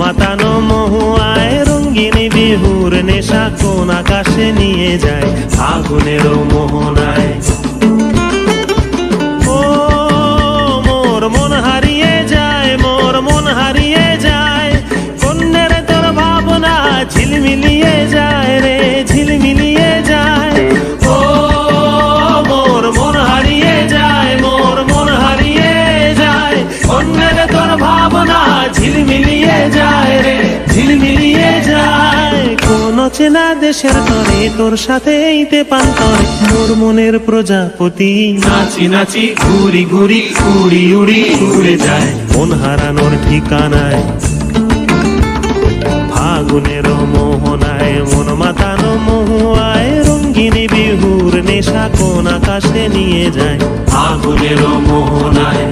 মাতানো মহুয়ায় রঙ্গিনী বিহুর নেশা কোন আকাশে নিয়ে যায় ফাগুনের মোহনায়। চেনা দেশের তরে তোর সাথে এইতে পান্তরে তোর মনের প্রজাপতি। নাচি নাচি ঘুরি ঘুরি উড়ি উড়ি উড়ে যায়। মন হারানোর ঠিকানায় ফাগুনের মোহনায় মন মাতানো মহুয়ায় রঙ্গিনী বিহুর নেশা কোন আকাশে নিয়ে যায়। ফাগুনের মোহনায়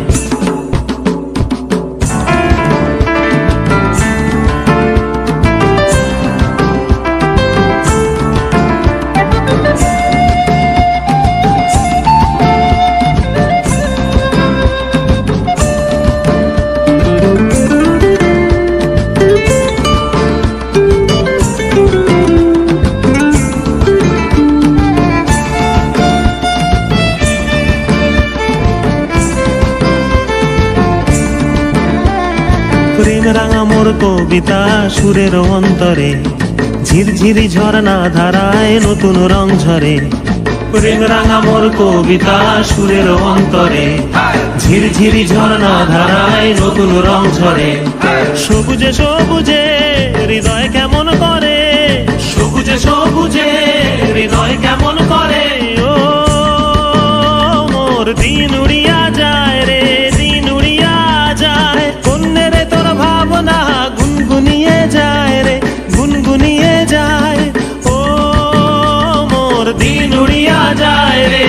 কবিতা সুরের অন্তরে, ঝিরঝিরি ঝর্ণা ধারায় নতুন রং ঝরে। প্রেম রাঙা মোর কবিতা সুরের অন্তরে, ঝিরঝিরি ঝর্ণা ধারায় নতুন রং ঝরে। সবুজে সবুজে হৃদয় কেমন করে, সবুজে সবুজে হৃদয় কেমন করে যায় রে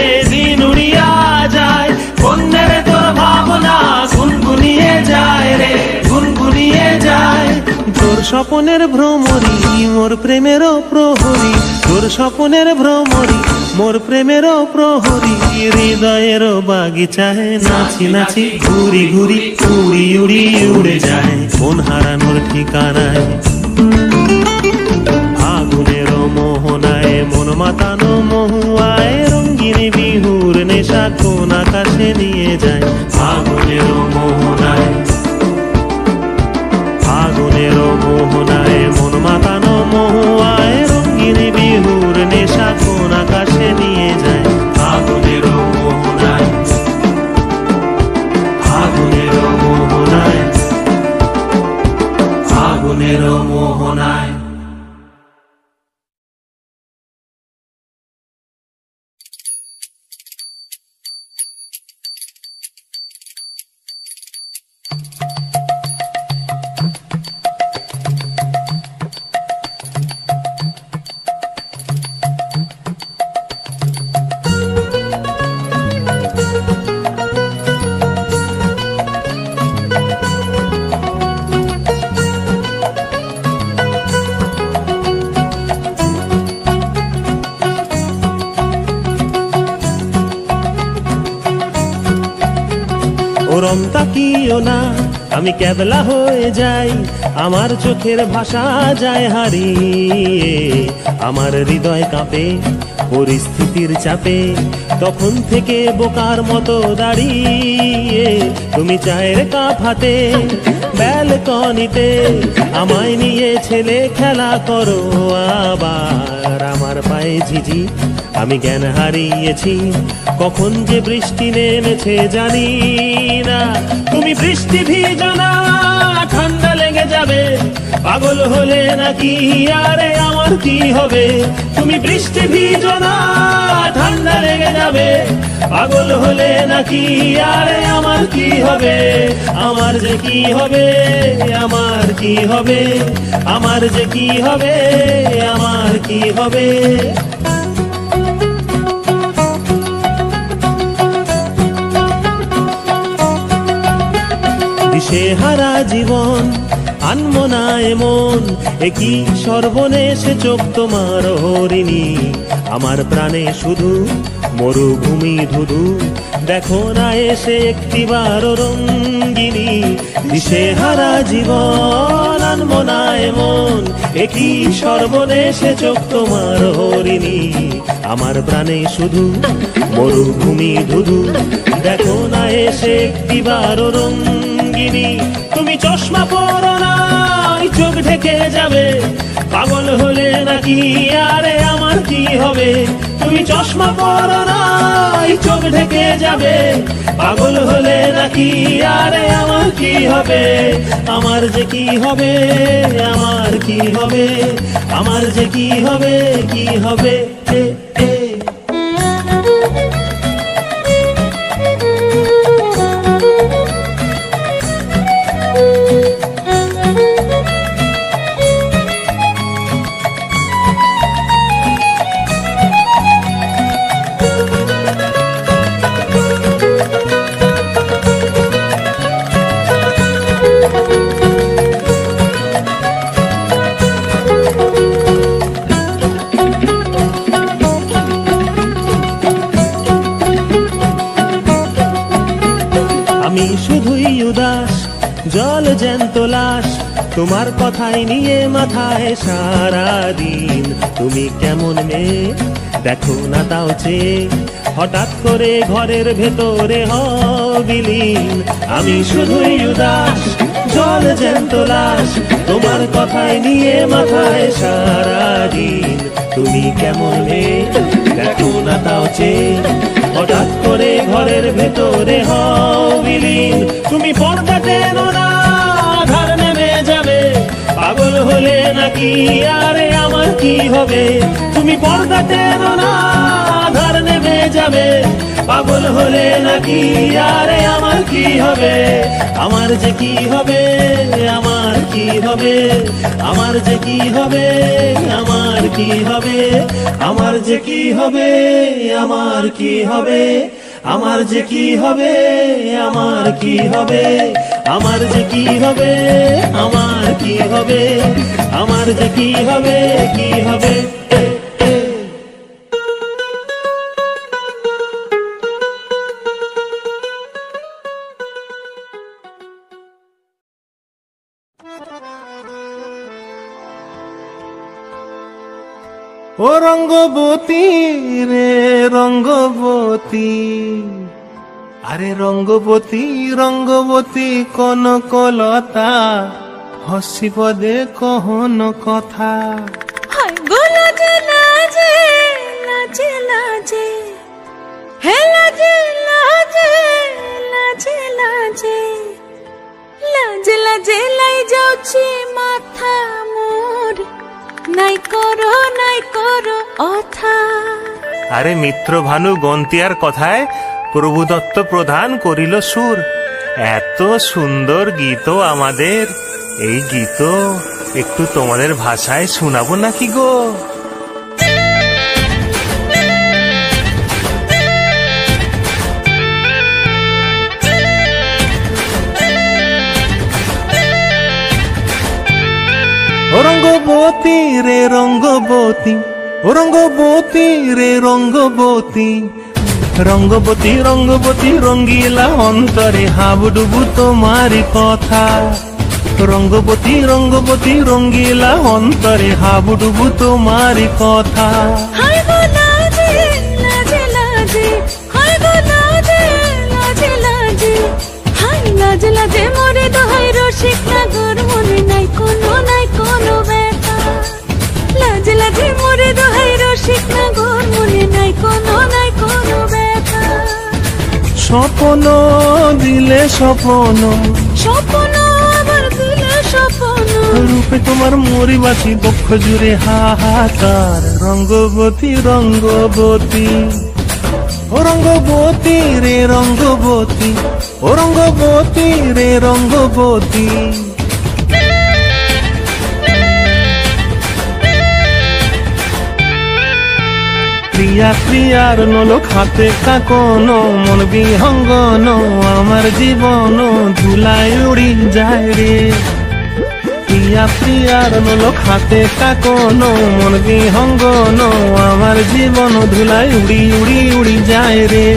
উড়িয়া যায়। কন্যের তোর ভাবনা গুনগুনিয়ে যায় রে, গুনগুনিয়ে যায়। তোর স্বপনের ভ্রমরি, মোর প্রেমেরও প্রহরী। তোর স্বপনের ভ্রমরি, মোর প্রেমেরও প্রহরী। হৃদয়ের বাগিচায় নাচি নাচি ঘুরি ঘুরি উড়ি উড়ি উড়ে যায়। মন হারানোর ঠিকানায়। আগুনের মোহনায় মন মাতানো রঙ্গিনী কোন আকাশে নিয়ে যায় আগুনের মোহনায় ফাগুনের মোহনায়, মন মাতানো মহুয়ায় বিহুর নেশা কোন আকাশে নিয়ে যায় ফাগুনের মোহনায় ফাগুনের মোহনায় ফাগুনের মোহনায়। আমি ক্যাবলা হয়ে যাই আমার চোখের ভাষা যায় হারিয়ে। আমার হৃদয় কাঁপে পরিস্থিতির চাপে তখন থেকে বোকার মতো দাঁড়িয়ে তুমি চায়ের কাপ হাতে, ব্যালকনিতে আমায় নিয়ে ছেলে খেলা করো আবার। আমার পায়ে ঝিঝি, আমি জ্ঞান হারিয়েছি, কখন যে বৃষ্টি নেমেছে জানি না। তুমি বৃষ্টি ভিজো না ঠান্ডা লেগে যাবে পাগল হলে নাকি? আরে আমার কি হবে? তুমি বৃষ্টি ভিজো না, ঠান্ডা লেগে যাবে। পাগল হলে নাকি? আরে আমার কি হবে? আমার যে কি হবে? আমার কি হবে? আমার যে কি হবে? আমার কি হবে? দিশেহারা জীবন আনমো না এমন একই সর্বনেশে চোখ তোমার হরিণী? আমার প্রাণে শুধু মরুভূমি ধুধু, দেখো না এসে একটিবার রঙ্গিনী। দিশেহারা জীবন আনমো না এমন একই সর্বনেশে চোখ তোমার হরিণী? আমার প্রাণে শুধু মরুভূমি ধুধু, দেখো না এসে একটিবার রঙ্গিনী। তুমি চশমা পরো ওই চোখ ঢেকে যাবে। পাগল হলে নাকি আরে আমার কি হবে? তুমি চশমা পরো না, ওই চোখ ঢেকে যাবে। পাগল হলে নাকি আরে আমার কি হবে? আমার যে কি হবে, আমার কি হবে? আমার যে কি হবে কি হবে? উদাস জল জ্যান্ত লাশ, তোমার কথাই নিয়ে মাথায় সারা দিন তুমি কেমন মেয়ে? দেখো না তাও চেয়ে, হঠাৎ করে ঘরের ভেতরে হবিলীন আমি শুধুই উদাস, জল জ্যান্ত লাশ, তোমার কথাই নিয়ে মাথায় সারা দিন তুমি কেমন মেয়ে? দেখো না তাও চেয়ে হঠাৎ করে ঘরের ভেতরে হবিলীন তুমি পর্দা টেনো না নেমে যাবে। পাগল হলে নাকি আরে আমার কি হবে? তুমি পর্দা টেনো না নেমে যাবে। পাগল হলে নাকি আরে আমার কি হবে? আমার যে কি হবে? কি হবে আমার যে কি হবে আমার কি হবে আমার যে কি হবে আমার কি হবে আমার যে কি হবে আমার কি হবে আমার যে কি হবে আমার কি হবে আমার যে কি হবে কি হবে ও রঙ্গবতী রে রঙ্গবতী, আরে রঙ্গবতী রঙ্গবতী কনকলতা হসি পদে কহন কথা। লাজে লাজে লাই যাଉଛି মাথা মোর। নাই করো নাই করো অথা। আরে মিত্র ভানু গন্তিয়ার কথায় প্রভু দত্ত প্রধান করিল সুর। এত সুন্দর গীত আমাদের। এই গীত একটু তোমাদের ভাষায় শোনাবো নাকি গো? রঙ্গবতী রে রঙ্গবতী রঙ্গবতী রে রঙ্গবতী। রঙ্গবতী রঙ্গবতী, রঙ্গিলা অন্তরে হাবুডুবু তোমারি কথা। রঙ্গবতী রঙ্গবতী, রঙ্গিলা অন্তরে হাবুডুবু তোমারি কথা। লাজে লাজে মোরে দোহাই রসিক নাগর লাজে মোরে দোহাই রসিক নাগর মনে নাই কোনো নাই কোনো ব্যথা। স্বপন দিলে স্বপন। স্বপ্ন আমার দিলে স্বপ্ন। রূপে তোমার মরিবাসী বক্ষ জুড়ে হাহাকার রঙ্গবতী রঙ্গবতী। ও রঙ্গবতী রে রঙ্গবতী ও রঙ্গবতী রে রঙ্গবতী। প্রিয়া প্রিয়ার নলো খাতে কাকন, মন বিহঙ্গন, আমার জীবন ধুলাই উড়ি যায় রে। প্রিয়া প্রিয়ার নলো খাতে কাকন, মন বিহঙ্গন, আমার জীবন ধুলাই উড়ি উড়ি উড়ি যায় রে।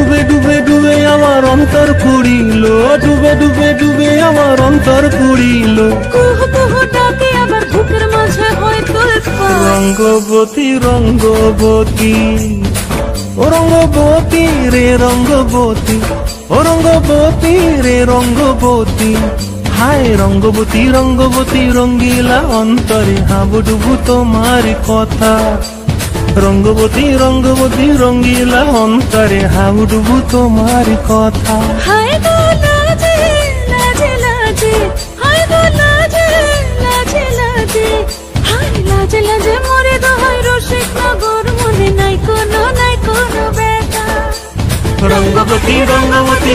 ডুবে ডুবে ডুবে আমার অন্তর পুড়িল ডুবে ডুবে ডুবে আমার অন্তর পুড়িল। আবার বুকের মাঝে হয় তোলপাড় রঙ্গবতী রঙ্গবতী ও রঙ্গবতী রে রঙ্গবতী রঙ্গবতী রে রঙ্গবতী। হায় রঙ্গবতী রঙ্গবতী রঙ্গিলা অন্তরে হাবুডুবু তোমার কথা। রঙ্গবতী রঙ্গবতী রঙ্গিলা অন্তরে হাবুডুবু তোমার কথা। হায় গো লাজে লাজে লাজে হায় গো লাজে লাজে লাজে হায় লাজে লাজে মরে দহাই রসিক নগর মনে নাই কোনো নাই কোনো বেটা রঙ্গবতী রঙ্গবতী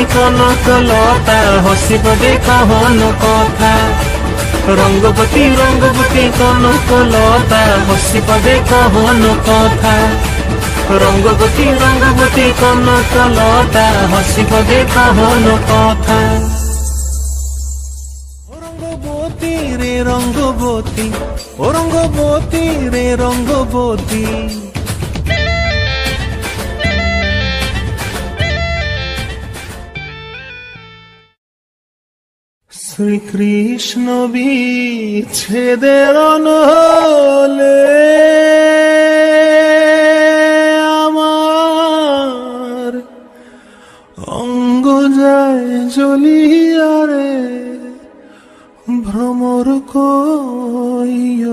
হসিব দেখা হন কথা। রঙ্গবতী রঙ্গবতী কনক লতা হসিব দেখা হন কথা রঙ্গবতী রঙ্গবতী কনক লতা হসিব দেখা হন কথা রঙ্গবতী রে রঙ্গবতী ও রঙ্গবতী রে রঙ্গবতী শ্রীকৃষ্ণ বিচ্ছেদের অনলে আমার অঙ্গ যায় জ্বলিয়ারে ভ্রমর কইয়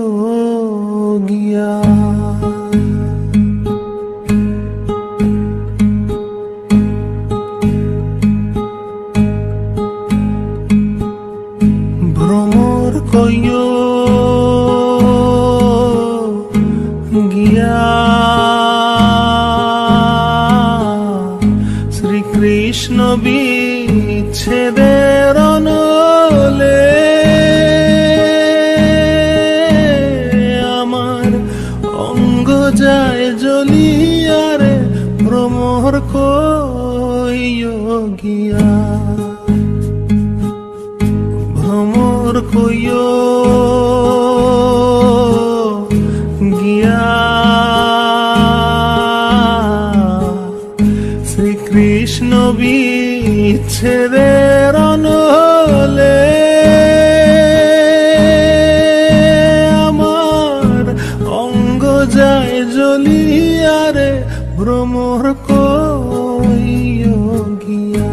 কইয় গিয়া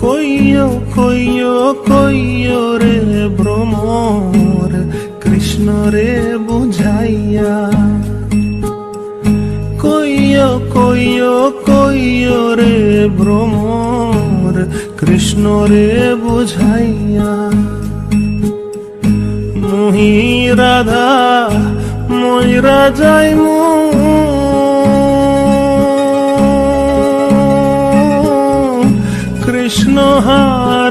কইয় কইয় কইয় রে ভ্রমর কৃষ্ণ রে বুঝাইয়া কইয় কইয় কইয় রে ভ্রমর রাধা ময়রা যাই কৃষ্ণ হারা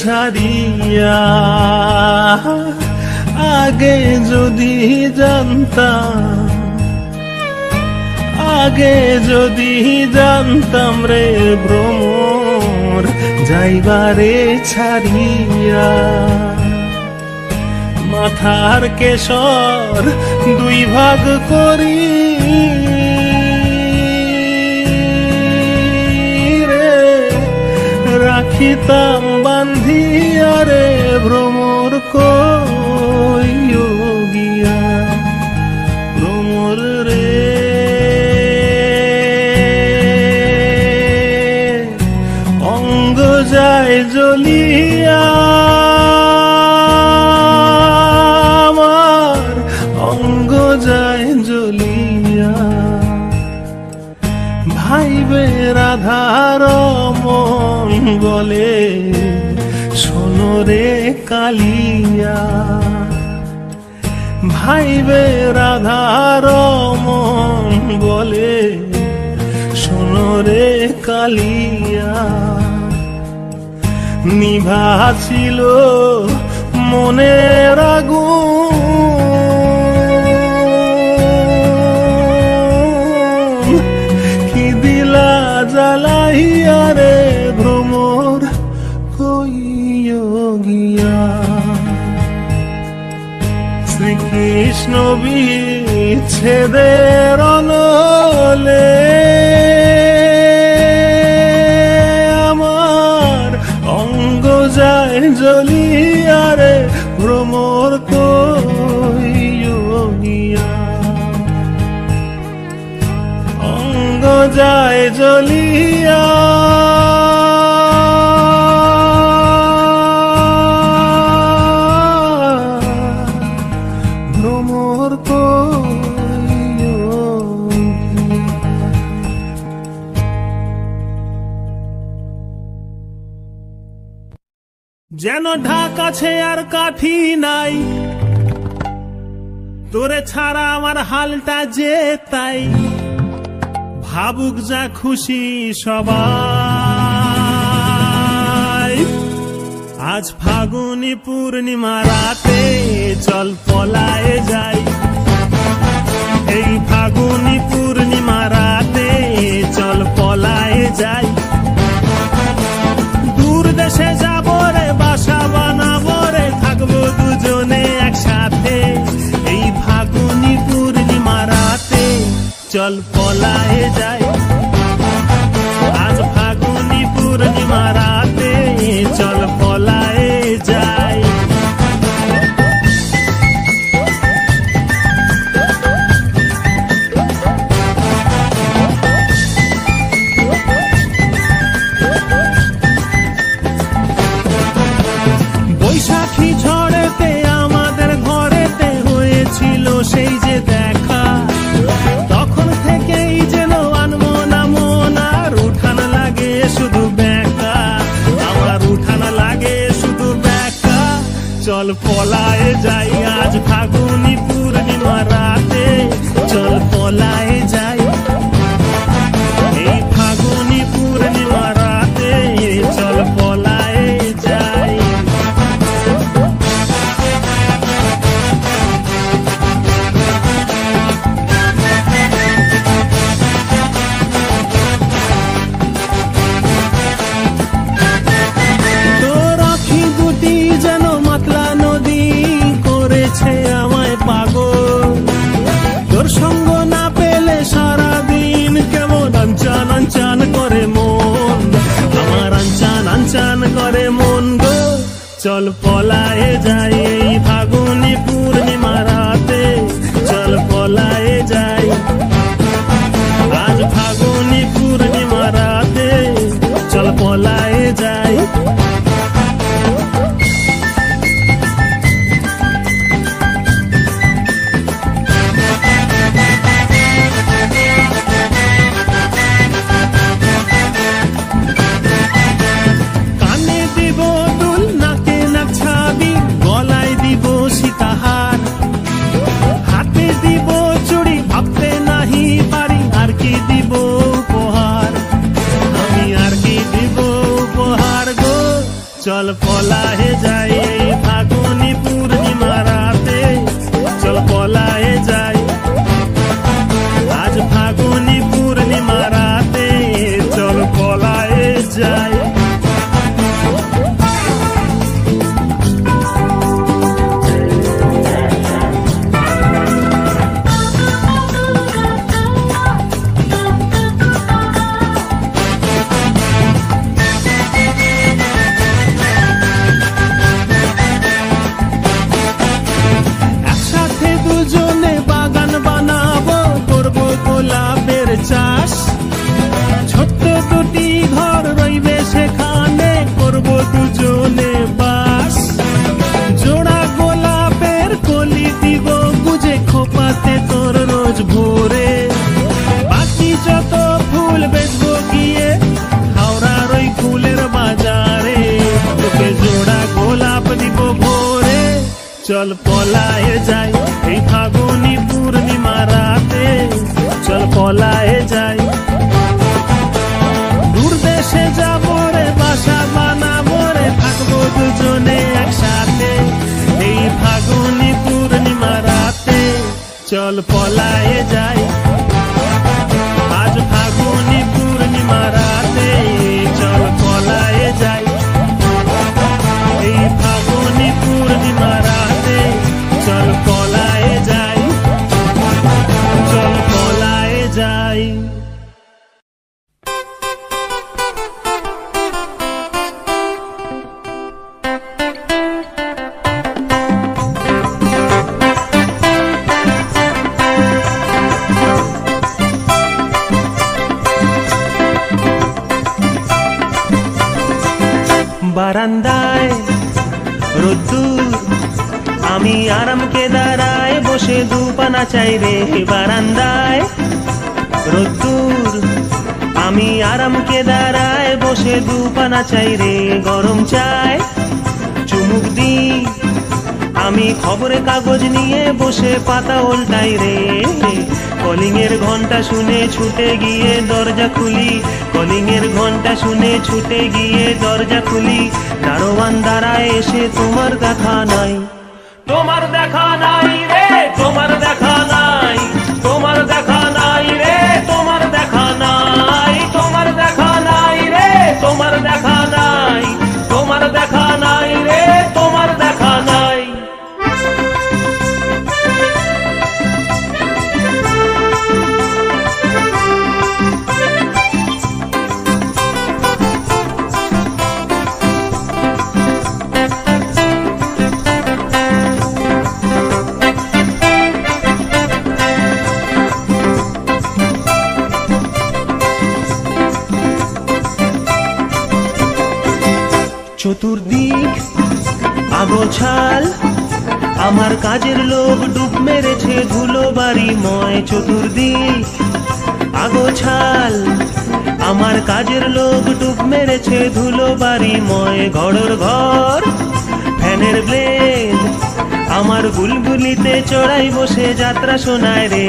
ছাড়িয়া, আগে যদি জানতাম, আগে যদি জানতাম রে ভ্রমর, যাইবারে ছাড়িয়া। মাথার কেশর দুই ভাগ করি রে, রাখিতাম বান্ধিয়া রে ভ্রমর কইও গিয়া? ভ্রমর রে। অঙ্গ যায় জ্বলিয়া। আমার অঙ্গ যায় জ্বলিয়া। ভাইবে রাধার মন বলে সোনরে কালিয়া। ভাইবে রাধার মন বলে সোনরে কালিয়া। নিভা ছিল মনের আগুন। কি দিলা জ্বালাইয়া শ্রীকৃষ্ণ বিচ্ছেদের অনলে। আমার অঙ্গ যায় জ্বলিয়া রে ভ্রমর কইও গিয়া অঙ্গ যায় জ্বলিয়া ঢাক আছে আর কাঠি নাই। তোরে ছাড়া আমার হালটা যে তাই। ভাবুক যা খুশি সবাই। আজ ফাগুনি পূর্ণিমা রাতে চল পলায় যাই এই ফাগুনি পূর্ণিমা চল পলায়ে যায়। আজ ফাগুনি পূর্ণিমা রাতে চল যাই। দূর দেশে যাব রে, বাসা বানাবো রে, থাকব দুজনে একসাথে। এই ফাগুনি পূর্ণিমা রাতে চল পলায়ে যাই। বসে দুপানা চাই রে, গরম চাই। চুমুক দি, আমি খবরে কাগজ নিয়ে বসে পাতা উল্টাই রে। কলিং এর ঘণ্টা শুনে ছুটে গিয়ে দরজা খুলি কলিং এর ঘণ্টা শুনে ছুটে গিয়ে দরজা খুলি। দারোয়ান দাঁড়ায় এসে তোমার দেখা নাই। তোমার দেখা নাই। ঘড়র ঘর, ফ্যানের ব্লেড। আমার গুলগুলিতে চড়াই বসে যাত্রা শোনায় রে।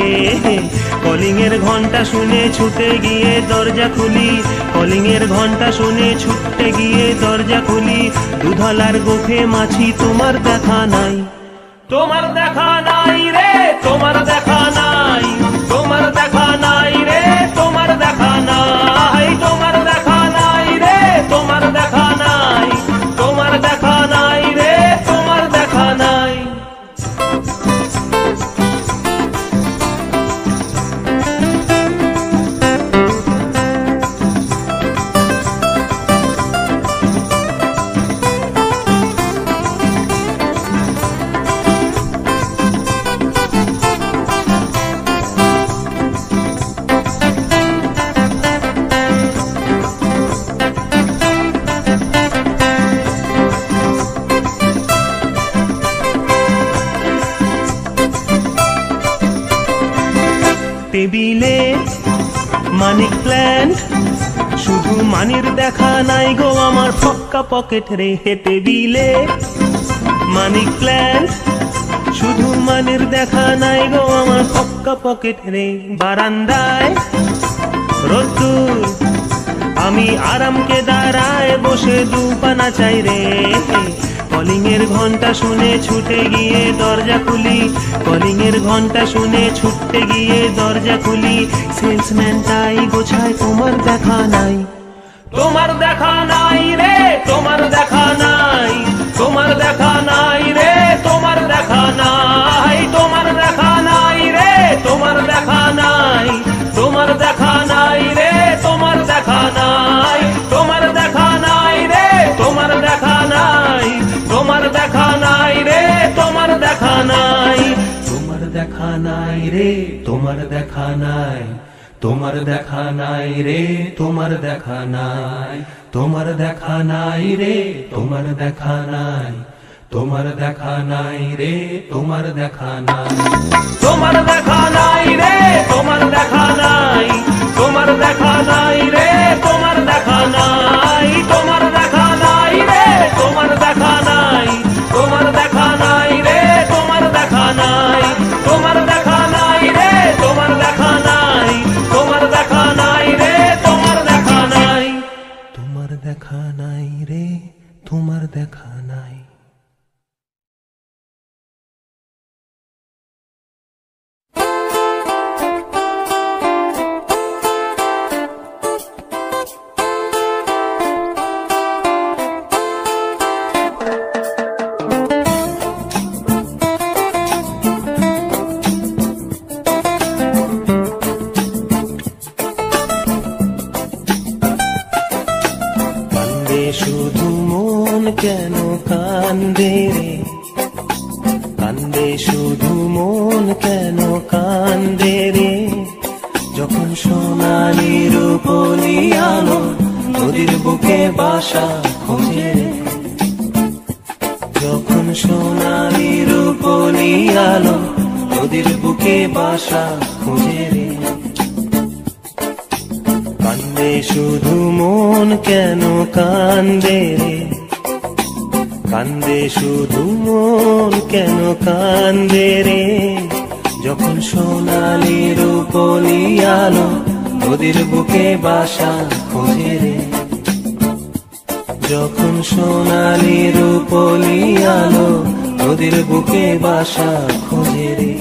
কলিং এর ঘণ্টা শুনে ছুটে গিয়ে দরজা খুলি। কলিং এর ঘণ্টা শুনে ছুটে গিয়ে দরজা খুলি। দুধলার গোফে মাছি, তোমার দেখা নাই। মানির দেখা নাই গো আমার ফক্কা পকেট রে হে টেবিলে মানিক প্ল্যান্ট শুধু মানির দেখা নাই গো আমার ফক্কা পকেট রে বারান্দায়। রোদ্দুর আমি আরামকে দাঁড়ায় বসে দুপানা চাই রে। কলিং এর ঘণ্টা শুনে ছুটে গিয়ে দরজা খুলি। কলিং এর ঘণ্টা শুনে ছুটতে গিয়ে দরজা খুলি। সেলসম্যান তাই গোছায় তোমার দেখা নাই। তোমার দেখা নাই রে তোমার দেখা নাই তোমার দেখা নাই রে তোমার দেখা নাই তোমার দেখা নাই রে তোমার দেখা নাই তোমার দেখা নাই রে তোমার দেখা নাই তোমার দেখা নাই রে তোমার দেখা নাই তোমার দেখা নাই রে তোমার দেখা নাই তোমার দেখা নাই রে তোমার দেখা নাই তোমার দেখা নাই রে তোমার দেখা নাই তোমার দেখা নাই রে তোমার দেখা নাই তোমার দেখা নাই রে তোমার দেখা নাই তোমার দেখা নাই রে তোমার দেখা নাই তোমার দেখা নাই রে তোমার দেখা নাই তোমার দেখা নাই রে তোমার দেখা রে। কান্দে শুধু মন কেন কান্দে রে? যখন সোনালি রূপলি আলো নদীর বুকে বাসা খোঁজে রে। যখন সোনালি রূপলি আলো নদীর বুকে বাসা খোঁজে রে।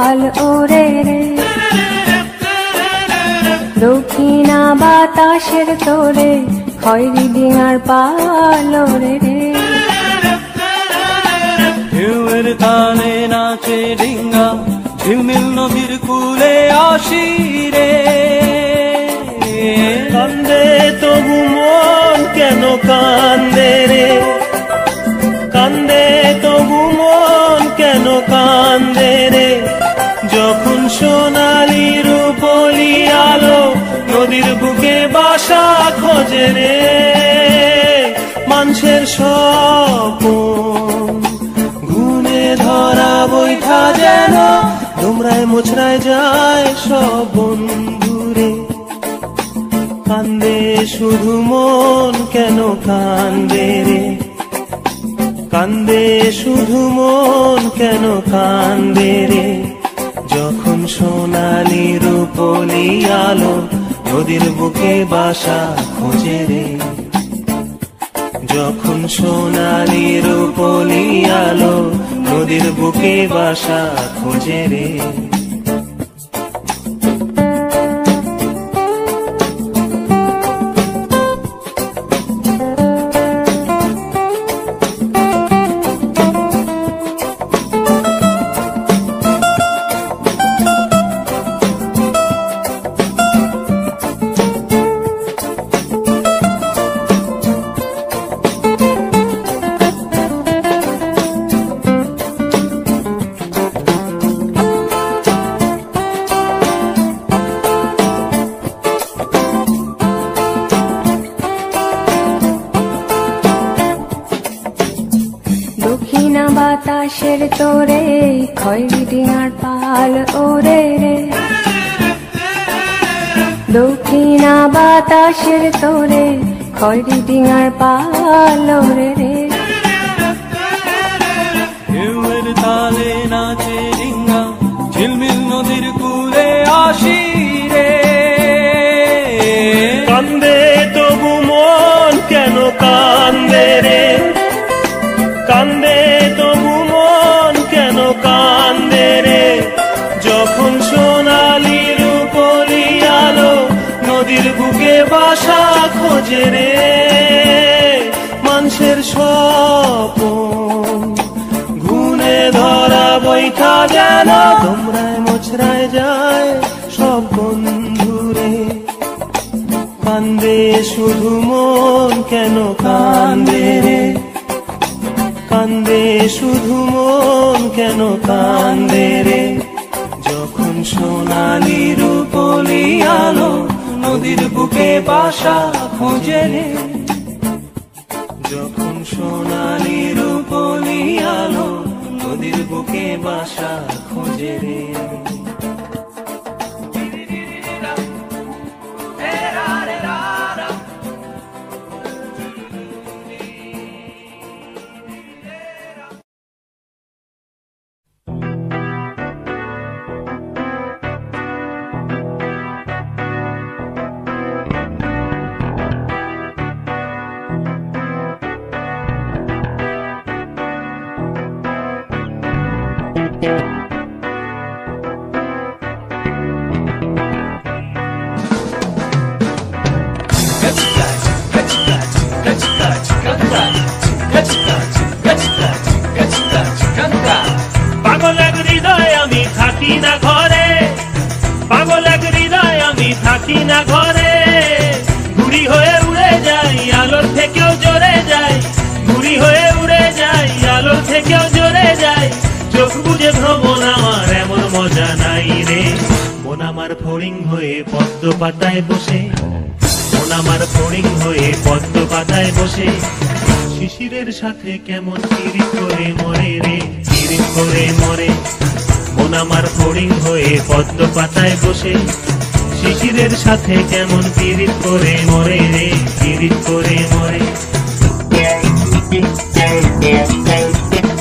পাল ওরে রে। দক্ষিণা বাতাসের তোরে খয়রি ডিঙার পাল ওরে রে। ঢেউয়ের তালে নাচে ডিঙ্গা ঝিলমিল নদীর কুলে আসি রে কান্দে তবু মন কেন কান্দে রে? রে, মানুষের স্বপন। ঘুনে ধরা বৈঠা যেন তোমরায় মোছরায় যায় সব বন্ধুরে। কান্দে শুধু মন, কেন কান্দে রে? কান্দে শুধু মন, কেন কান্দে রে? যখন সোনালি রূপলি আলো নদীর বুকে বাসা খোঁজে রে। যখন সোনালি রূপলি আলো নদীর বুকে বাসা খোঁজে রে। বাতাসের তোরে খড়ি ডিঙার পালরে রে। যেন তোমরায় মোছরায় যায় সব বন্ধুরে। কান্দে শুধু মন, কেন কান্দে রে? কান্দে শুধু মন, কেন কান্দে রে? যখন সোনালি রূপলি আলো নদীর বুকে বাসা খোঁজে রে। বাসা খুঁজে রে। আমার ফড়িং হয়ে পদ্ম পাতায় বসে। শিশিরের সাথে কেমন পিরিত করে মরে রে পিরিত করে মরে। মন আমার ফড়িং হয়ে পদ্ম পাতায় বসে। শিশিরের সাথে কেমন পিরিত করে মরে রে পিরিত করে মরে।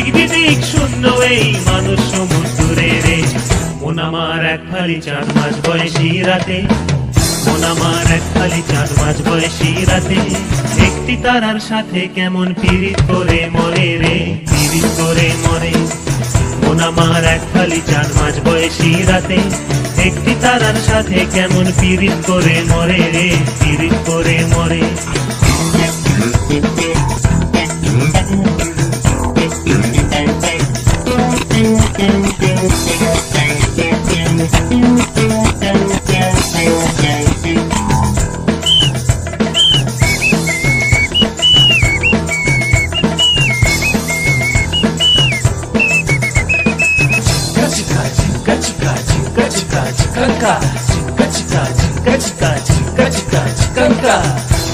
দিক শূন্য এই মানুষ সমুদ্রে রে। মন আমার এক ফালি চার মাস বয়সী রাতে। মন আমার এক খালি চার মাস বয়সী রাতে। একটি তারার সাথে কেমন পিরিত করে মরে রে। পিরিত করে মরে। মন আমার এক খালি চার মাস বয়সী রাতে। একটি তারার সাথে কেমন পিরিত করে মরে রে। পিরিত করে মরে।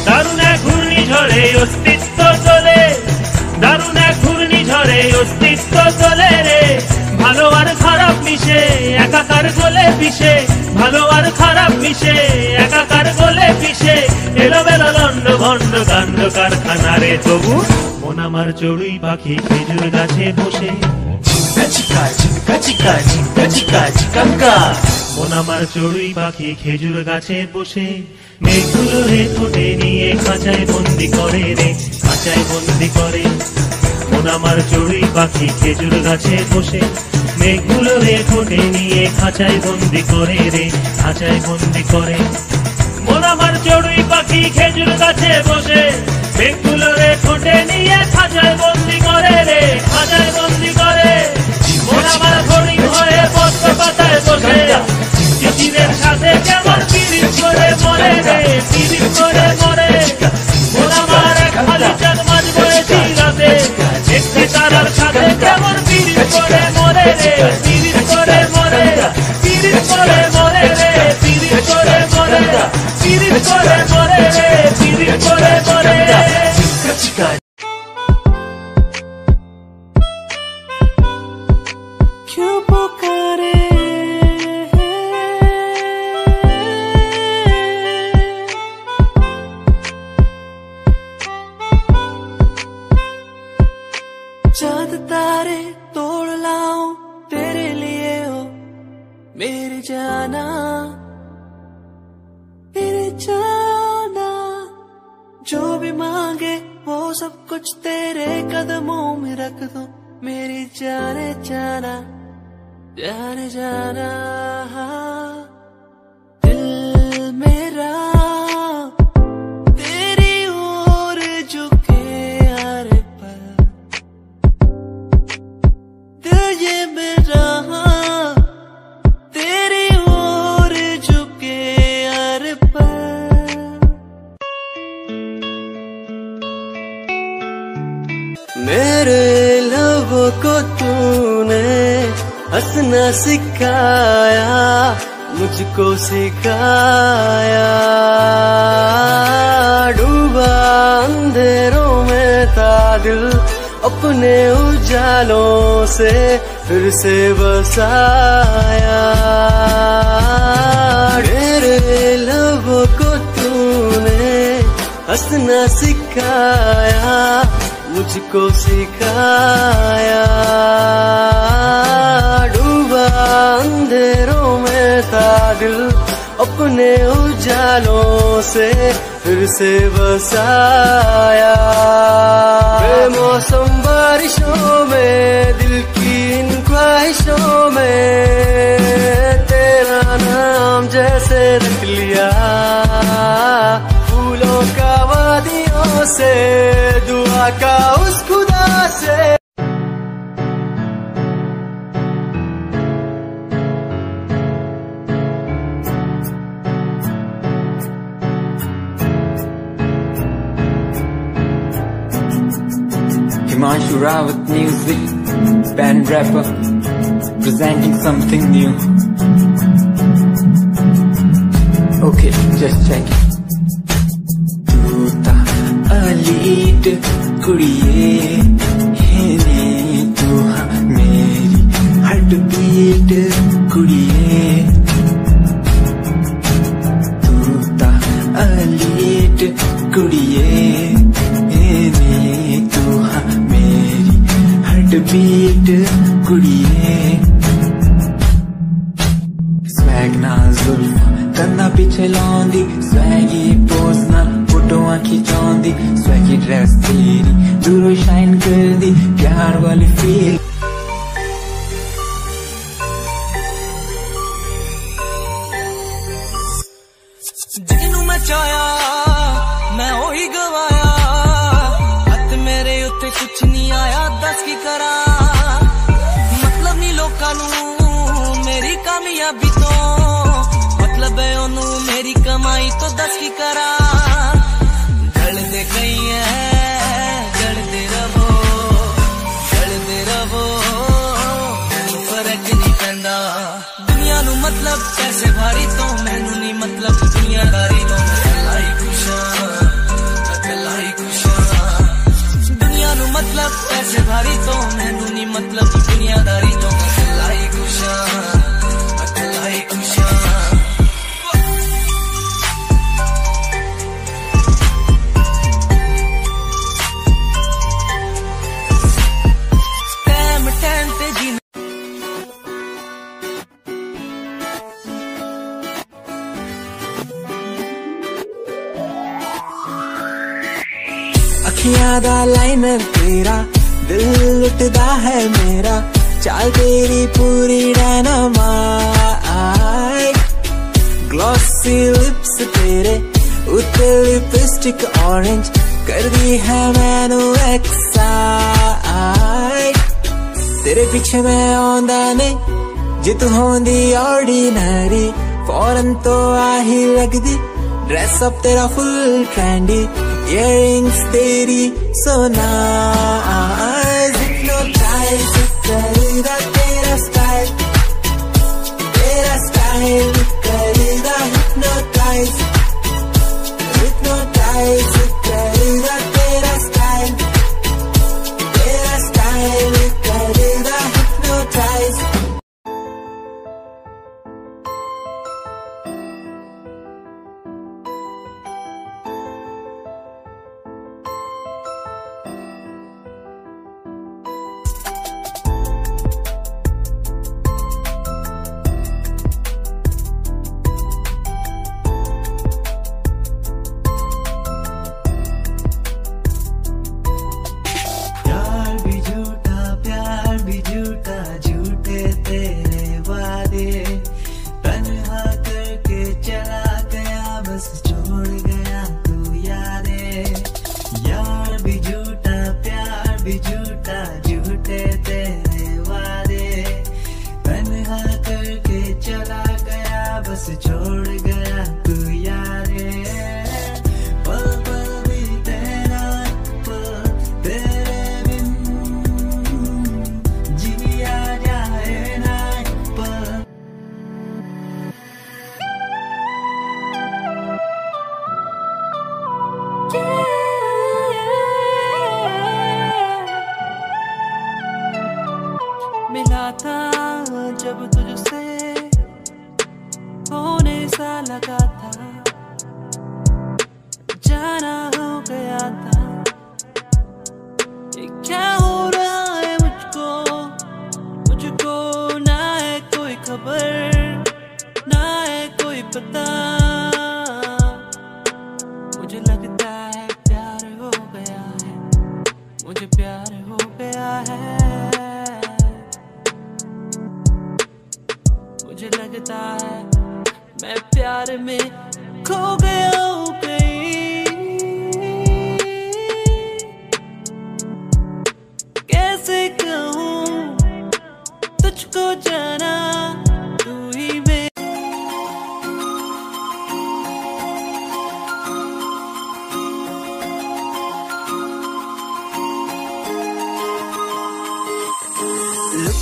Daruné gurni jhole uste মিশে একাকার গলে পিষে এলোমেলো দণ্ড ভণ্ড কাণ্ড কারখানা রে তবু মন আমার চড়ুই পাখি খেজুর গাছে বসে। মন আমার চড়ুই পাখি খেজুর গাছে বসে। মেঘগুলো রে ঠোঁটে নিয়ে খাঁচায় বন্দি করে রে খাঁচায় বন্দি করে। মন আমার চড়ুই পাখি খেজুর গাছে বসে। মেঘগুলো রে ঠোঁটে নিয়ে খাঁচায় বন্দি করে রে, খাঁচায় বন্দি করে। মন চড়ুই পাখি খেজুর গাছে বসে, মেঘগুলো রে ঠোঁটে নিয়ে খাঁচায় বন্দি করে রে, খাঁচায় বন্দি করে। মন হরিণ হয়ে পদ্ম পাতায় বসে সাথে কেমন পিরিত করে মরে রে, পিরিত করে রে পিরিত করে মরে পিরিত করে মরে রে পিরিত করে মরে পিরিত করে মরে রে পিরিত করে মরে क्यों हंसना सिखाया, मुझको सिखाया। डूबा अंधेरों में था दिल अपने उजालों से फिर से बसाया। मेरे लबों को तूने हंसना सिखाया, मुझको सिखाया। अंधेरों में था दिल अपने उजालों से फिर से बसाया। मौसम बारिशों में, दिल की इन ख्वाहिशों में, तेरा नाम जैसे रख लिया। फूलों का वादियों से, दुआ का उस खुदा से Himanshu Rawat music band rapper presenting something new. Okay, just check it Tu ta a kudiye hene tuha meri heartbeat kudiye. अखियाँ दा लाइनर तेरा, दिल लुटदा है मेरा। चाल तेरी पूरी डायनामाइट ग्लॉसी लिप्स तेरे, उत्ते ऑरेंज कर दी है मैंने एक्साइट तेरे पीछे मैं आंदा नहीं, जित होंदी ऑर्डिनरी फॉरन तो आ ही लग ड्रेस अप तेरा फुल ट्रेंडी ये रिंग्स तेरी सोना।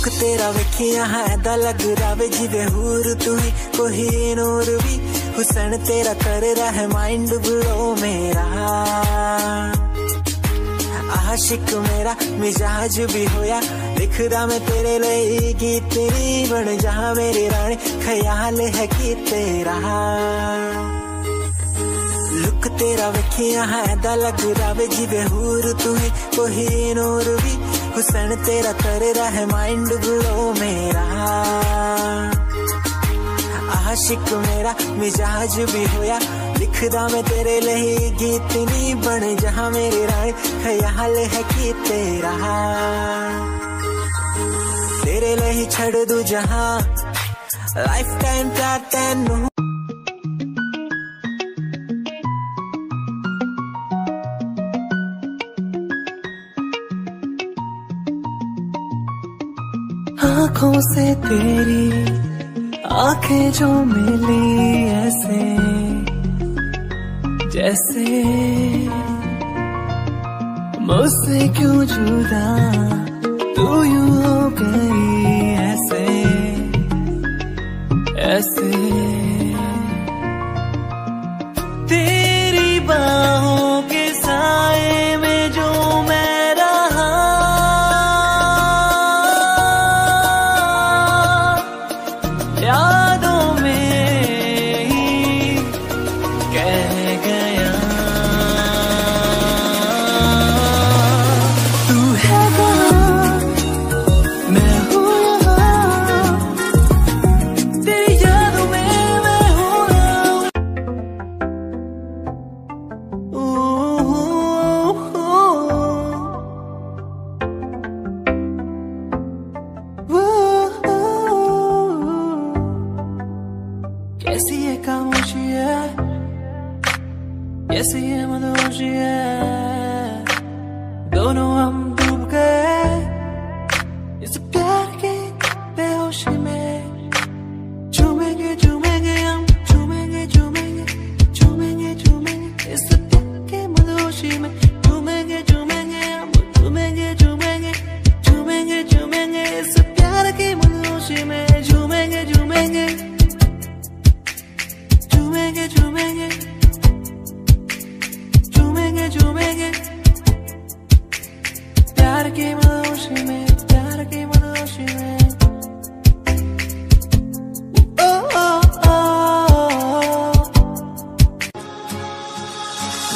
ਲੁੱਕ ਤੇਰਾ ਵੇਖਿਆ ਹੈ ਦਾ ਲੱਗ ਰਾਵੇ ਜਿਵੇਂ ਹੂਰ ਤੂੰ ਹੀ ਕੋਈ ਨੂਰ ਵੀ ਹੁਸਨ ਤੇਰਾ ਕਰਦਾ ਹੈ ਮਾਈਂਡ ਬਲੋ ਮੇਰਾ ਆਸ਼ਿਕ ਮੇਰਾ ਮਿਜਾਜ ਵੀ ਹੋਇਆ ਲਿਖਦਾ ਮੈਂ ਤੇਰੇ ਲਈ ਗੀਤ ਤੇਰੀ ਬਣ ਜਾ ਮੇਰੇ ਰਾਣੀ ਖਿਆਲ ਹੈ ਕਿ ਤੇਰਾ ਲੁੱਕ ਤੇਰਾ ਵੇਖਿਆ ਹੈ ਦਾ ਲੱਗਦਾ ਵੇ ਜਿਵੇਂ ਹੂਰ ਤੂੰ ਹੀ ਕੋਈ ਨੂਰ ਵੀ हुसैन तेरा कर रहा है माइंड ग्लो मेरा। आशिक मेरा, मिजाज भी होया। लिखदा मैं तेरे लिए गीत नहीं बन, जहाँ मेरे राय ख्याल है कि तेरा। तेरे लिए छड़ दू जहाँ। लाइफ टाइम प्यार तेनू आँखों से तेरी आँखें जो मिली ऐसे, जैसे मुझसे क्यों जुदा तू यू हो गई ऐसे ऐसे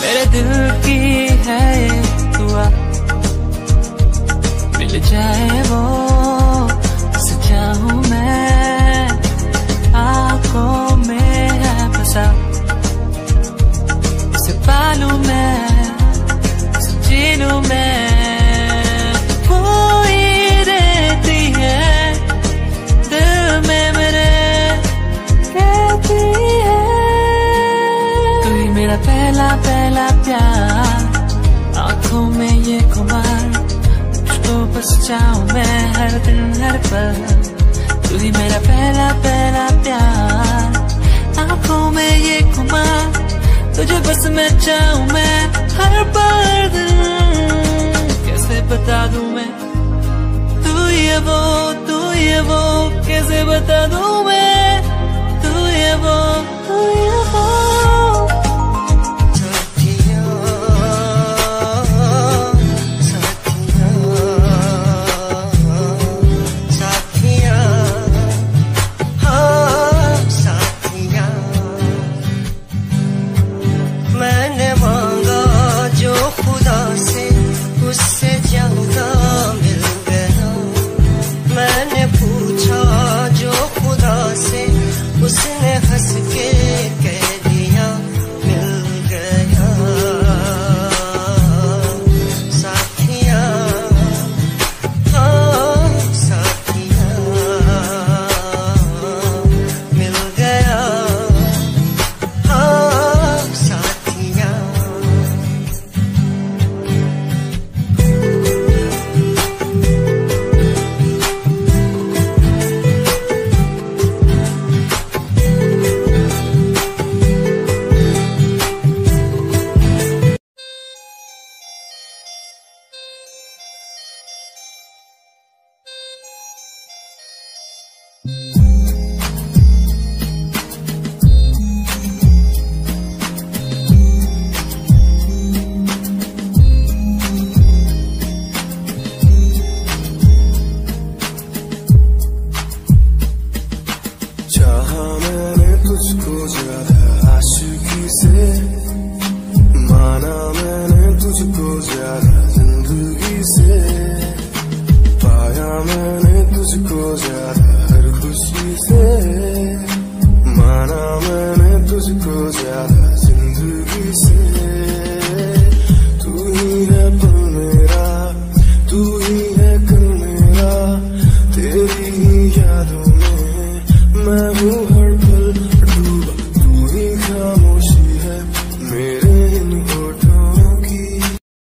मेरे दिल की है दुआ। मिल जाए वो सच्चा हूँ मैं आँखों में है बसा। उसे पालू मैं जीनू मैं। बस जाऊँ मैं हर दिन हर पल। तू ही मेरा पहला पहला प्यार। आँखों में ये घुमा तुझे बस मैं चाहूँ मैं हर पल कैसे बता दूँ मैं? तू ये वो, तू ये वो, कैसे बता दूँ मैं?